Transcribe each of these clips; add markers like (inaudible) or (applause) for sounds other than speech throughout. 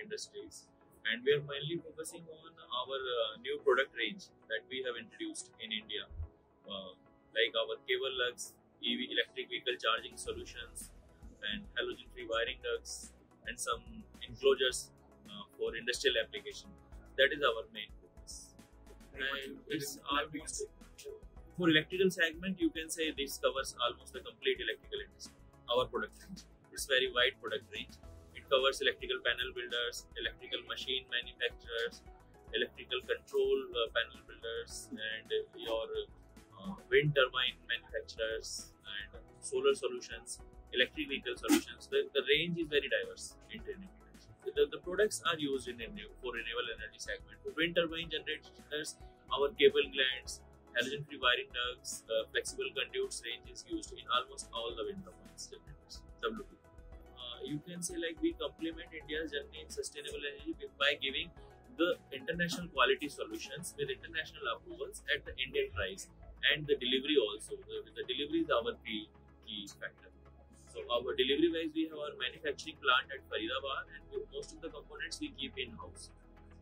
industries. And we are mainly focusing on our uh, new product range that we have introduced in India, uh, like our cable lugs, EV electric vehicle charging solutions, and halogen-free wiring ducts, and some enclosures uh, for industrial application. That is our main focus. And it's almost for electrical segment, you can say this covers almost the complete electrical industry. Our product range. It's very wide product range. Covers electrical panel builders, electrical machine manufacturers, electrical control uh, panel builders, and your uh, wind turbine manufacturers, and solar solutions, electric vehicle solutions. The, the range is very diverse in. The, the products are used in for renewable energy segment. Wind turbine generators, our cable glands, halogen-free wiring ducts, uh, flexible conduits range is used in almost all the wind turbines generators. Uh, you can say like we complement India's journey in sustainable energy by giving the international quality solutions with international approvals at the Indian price and the delivery also. The, the delivery is our key, key factor. So our delivery wise, we have our manufacturing plant at Faridabad and most of the components we keep in house.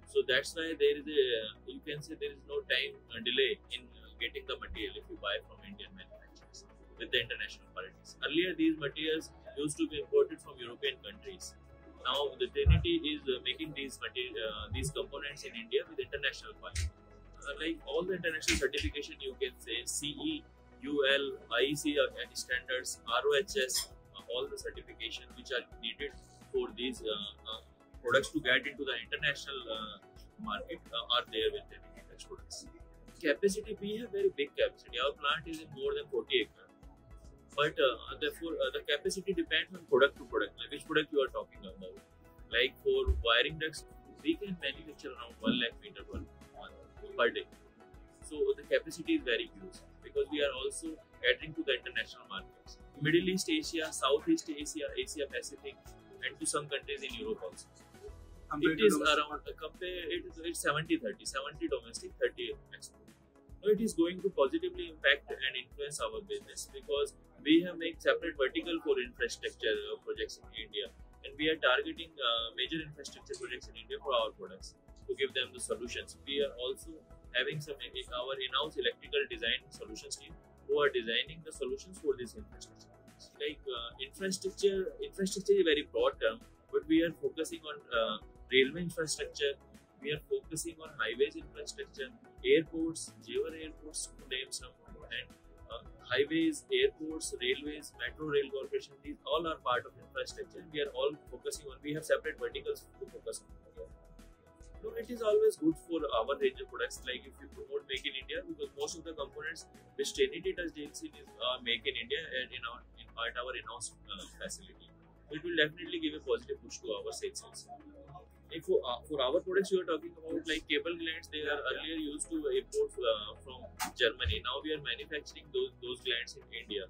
So that's why there is a, you can say there is no time delay in getting the material if you buy from Indian manufacturers with the international qualities. Earlier, these materials used to be imported from European countries. Now, the Trinity is uh, making these uh, these components in India with international quality. Uh, like all the international certification, you can say CE, UL, IEC standards, ROHS, all the certification which are needed for these products to get into the international market are there with the products capacity, we have very big capacity. Our plant is in more than 40 acres. But uh, therefore, uh, the capacity depends on product to product, like which product you are talking about. Like for wiring ducts, we can manufacture around 1 lakh meter per per day. So the capacity is very huge because we are also catering to the international markets. Middle East Asia, Southeast Asia, Asia Pacific, and to some countries in Europe also. Compared it is around uh, compare it is it's 70 30 70 domestic 30 export it is going to positively impact and influence our business because we have made separate vertical for infrastructure uh, projects in India and we are targeting uh, major infrastructure projects in India for our products to give them the solutions. We are also having some our in-house electrical design solutions team who are designing the solutions for this infrastructure. Like uh, infrastructure, infrastructure is a very broad term, but we are focusing on uh, railway infrastructure, focusing on highways infrastructure, airports, Jewar airports to name some, and uh, highways, airports, railways, metro rail corporation. These all are part of infrastructure. We are all focusing on. We have separate verticals to focus on. No, it is always good for our range of products. Like if you promote Make in India, because most of the components which Trinity does deals in is uh, Make in India and in our in our in-house uh, facility. It will definitely give a positive push to our sales also if for, uh, for our products you are talking about like cable glands they are earlier used to import uh, from germany. Now we are manufacturing those those glands in india.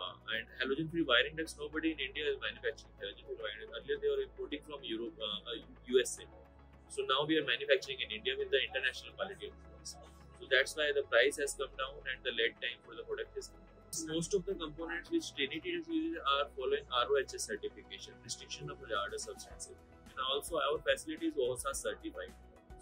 Uh, and halogen free wiring ducts nobody in india is manufacturing halogen free wiring. Ducts earlier they were importing from europe usa uh, so now we are manufacturing in india with the international quality of products. So that's why the price has come down and the lead time for the product is most of the components which Trinity uses are following ROHS certification, restriction of hazardous substances also our facility is OHSAS certified.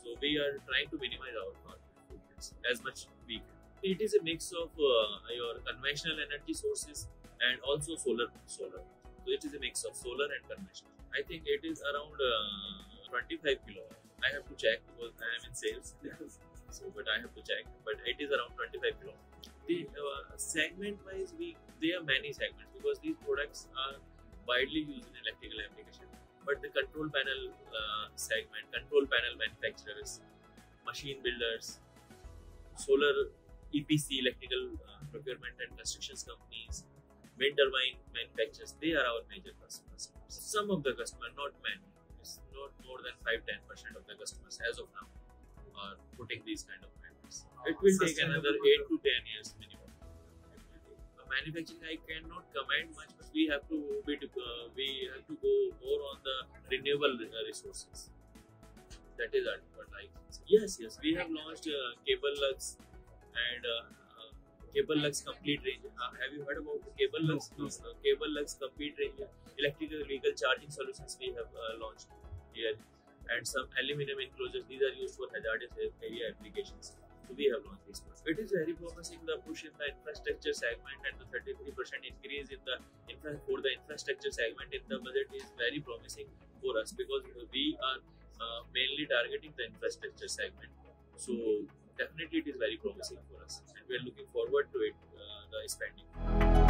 So we are trying to minimize our carbon footprints as much as we can. It is a mix of uh, your conventional energy sources and also solar. Solar. So it is a mix of solar and conventional. I think it is around uh, 25 kilowatt. I have to check because I am in sales. (laughs) so, but I have to check. But it is around 25 kilowatt. The uh, segment wise, we there are many segments because these products are widely used in electrical application but the control panel uh, segment, control panel manufacturers, machine builders, solar EPC electrical uh, procurement and constructions companies, wind turbine manufacturers, they are our major customers. Some of the customers, not many, it's not more than 5-10% of the customers as of now are putting these kind of panels. It will take another 8 to 10 years minimum manufacturing I cannot comment much, but we have to be uh, we have to go more on the renewable uh, resources. That is what I can say. Yes, yes, we have launched uh, cable lugs and uh, uh, cable lugs complete range. Uh, have you heard about cable lugs? No, cable lugs complete range electrical vehicle charging solutions we have launched here. and some aluminum enclosures. These are used for hazardous area applications. We have launched this product. It is very promising the push in the infrastructure segment and the 33% increase in the infra for the infrastructure segment in the budget is very promising for us because we are uh, mainly targeting the infrastructure segment. So definitely it is very promising for us and we are looking forward to it, uh, the spending.